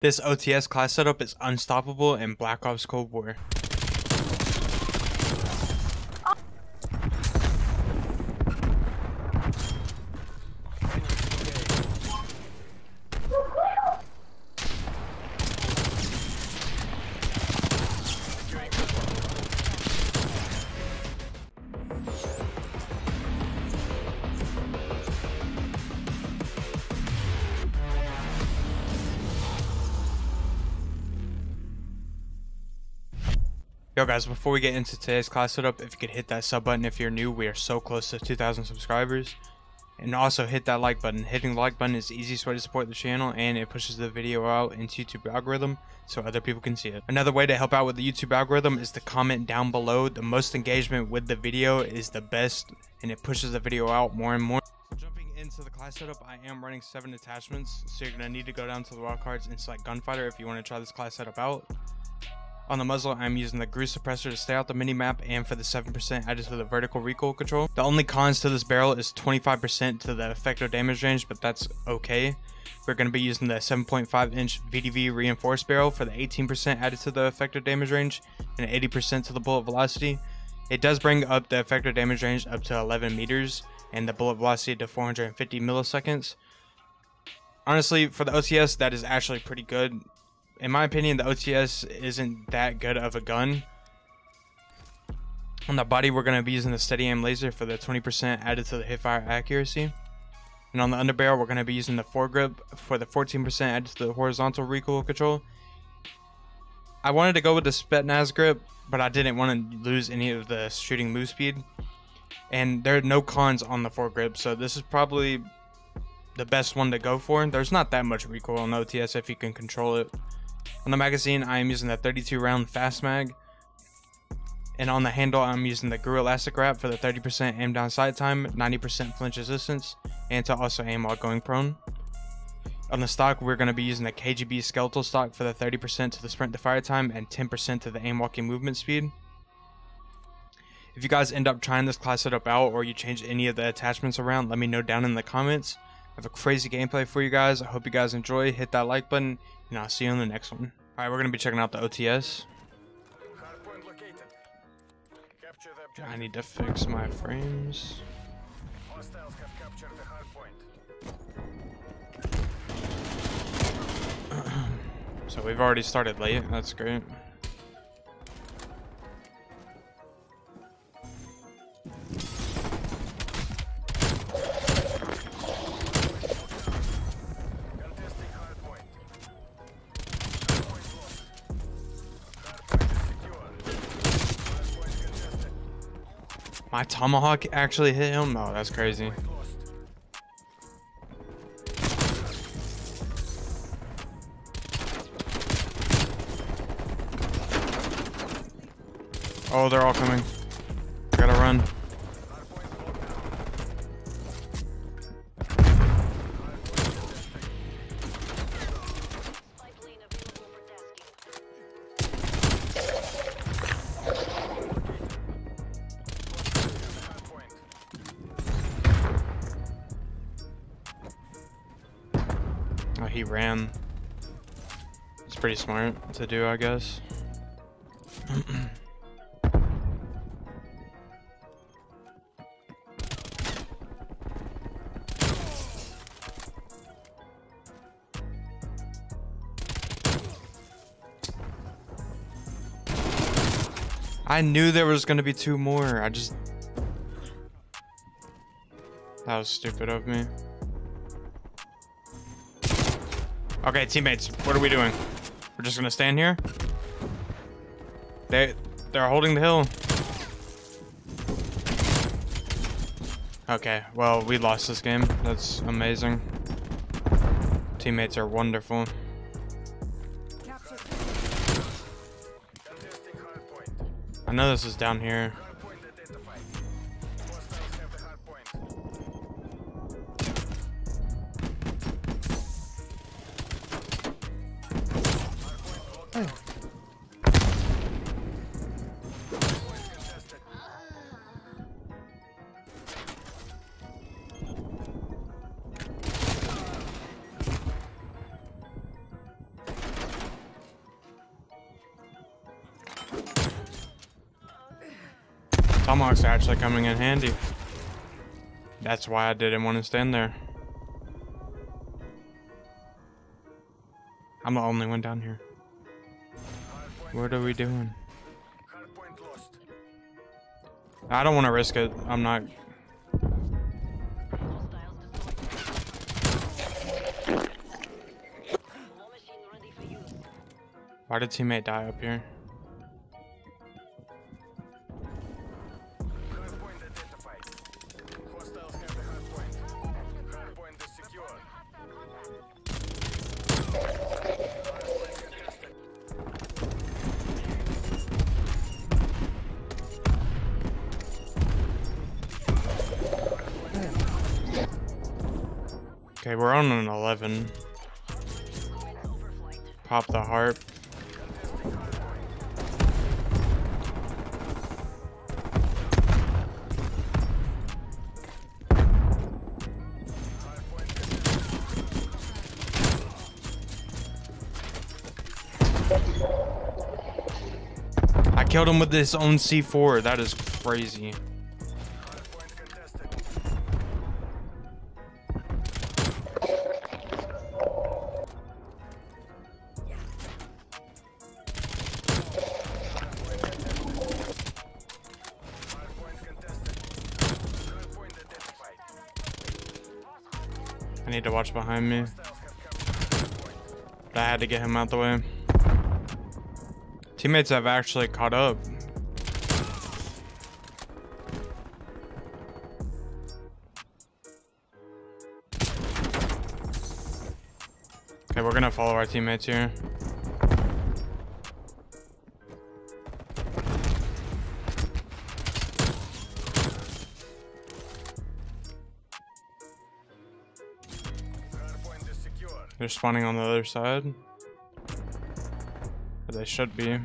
This OTS class setup is unstoppable in Black Ops Cold War. Yo guys, before we get into today's class setup, if you could hit that sub button if you're new, we are so close to 2,000 subscribers. And also hit that like button. Hitting the like button is the easiest way to support the channel and it pushes the video out into YouTube algorithm so other people can see it. Another way to help out with the YouTube algorithm is to comment down below. The most engagement with the video is the best and it pushes the video out more and more. Jumping into the class setup, I am running 7 attachments, so you're going to need to go down to the wildcards and select Gunfighter if you want to try this class setup out. On the muzzle, I'm using the GRU suppressor to stay out the minimap and for the 7% added to the vertical recoil control. The only cons to this barrel is 25% to the effective damage range, but that's okay. We're going to be using the 7.5 inch VDV reinforced barrel for the 18% added to the effective damage range and 80% to the bullet velocity. It does bring up the effective damage range up to 11 meters and the bullet velocity to 450 milliseconds. Honestly, for the OTS, that is actually pretty good in my opinion, the OTS isn't that good of a gun. On the body, we're going to be using the steady aim laser for the 20% added to the hipfire accuracy. And on the underbarrel, we're going to be using the foregrip for the 14% added to the horizontal recoil control. I wanted to go with the Spetsnaz grip, but I didn't want to lose any of the shooting move speed. And there are no cons on the foregrip, so this is probably the best one to go for. There's not that much recoil on OTS if you can control it. On the magazine, I am using the 32 round fast mag. And on the handle, I'm using the GRU Elastic Wrap for the 30% aim down sight time, 90% flinch resistance, and to also aim while going prone. On the stock, we're going to be using the KGB skeletal stock for the 30% to the sprint to fire time and 10% to the aim walking movement speed. If you guys end up trying this class setup out or you change any of the attachments around, let me know down in the comments. I have a crazy gameplay for you guys. I hope you guys enjoy. Hit that like button and I'll see you on the next one. Alright, we're going to be checking out the OTS. I need to fix my frames. so we've already started late. That's great. My tomahawk actually hit him? Oh, that's crazy. Oh, they're all coming. I gotta run. Ran. It's pretty smart to do, I guess. I knew there was gonna be two more. I just... That was stupid of me. Okay, teammates, what are we doing? We're just gonna stand here? They, they're holding the hill. Okay, well, we lost this game. That's amazing. Teammates are wonderful. I know this is down here. Tomahawk's actually coming in handy. That's why I didn't want to stand there. I'm the only one down here. What are we doing? I don't want to risk it. I'm not. Why did teammate die up here? Okay, we're on an 11. Pop the HARP. I killed him with his own C4. That is crazy. Behind me. But I had to get him out the way. Teammates have actually caught up. Okay, we're gonna follow our teammates here. They're spawning on the other side. But they should be.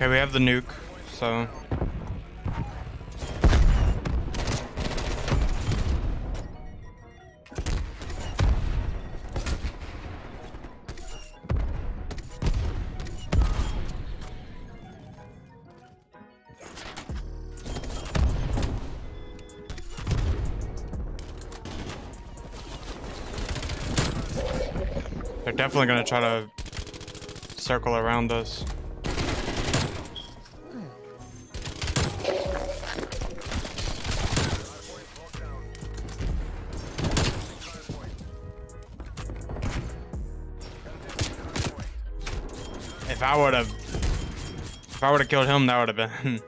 Okay, we have the nuke, so... They're definitely gonna try to circle around us. If I would have, if I would have killed him, that would have been,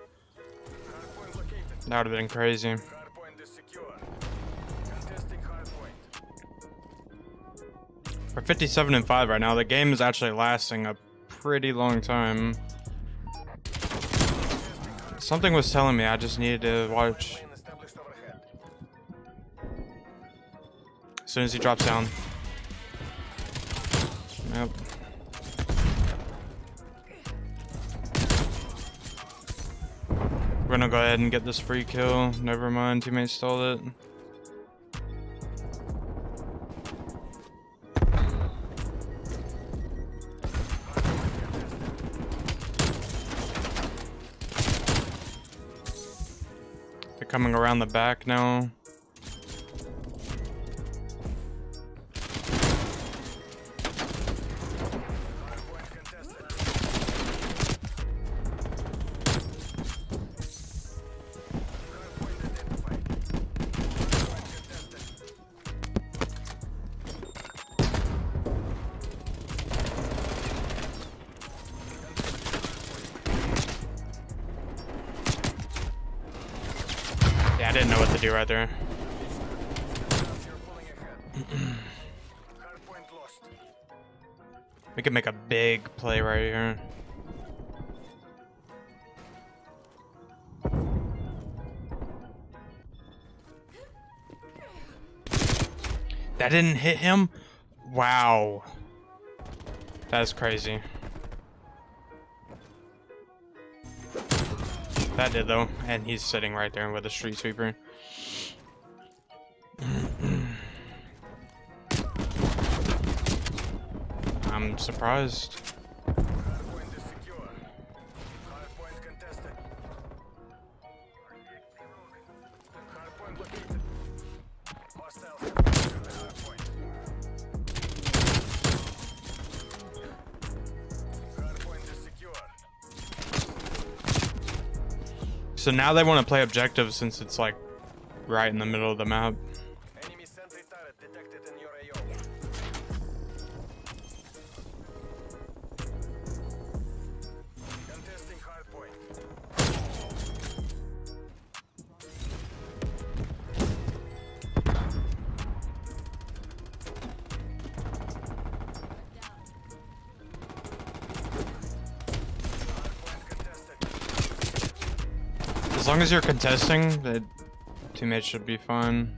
that would have been crazy. We're 57 and 5 right now. The game is actually lasting a pretty long time. Something was telling me I just needed to watch. As soon as he drops down. Yep. We're gonna go ahead and get this free kill. Never mind, teammate stole it. They're coming around the back now. with you right there. we could make a big play right here. That didn't hit him? Wow. That is crazy. That did though, and he's sitting right there with a street sweeper. I'm surprised. So now they want to play objective since it's like right in the middle of the map. Long as you're contesting, the teammates should be fine.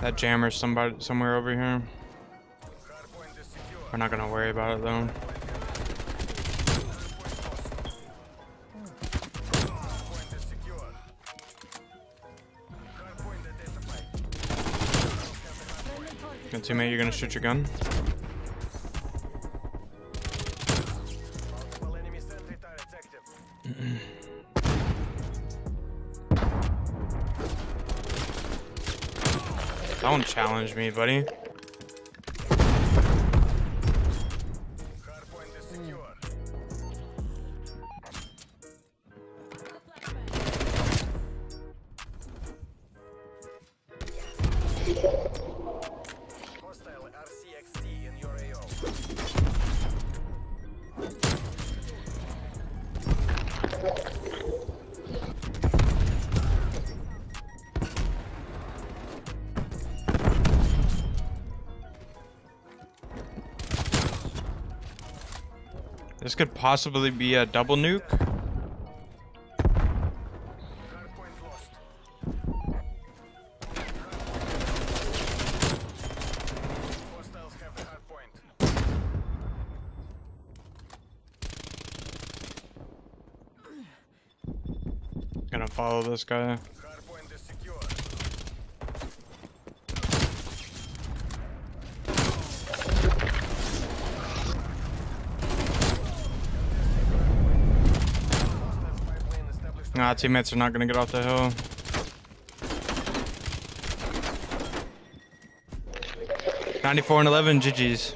That jammer's somebody somewhere over here. We're not gonna worry about it though. Teammate, you're gonna shoot your gun. Don't challenge me, buddy. Hmm. This could possibly be a double nuke. Gonna follow this guy. Nah, teammates are not gonna get off the hill. Ninety-four and eleven, GG's.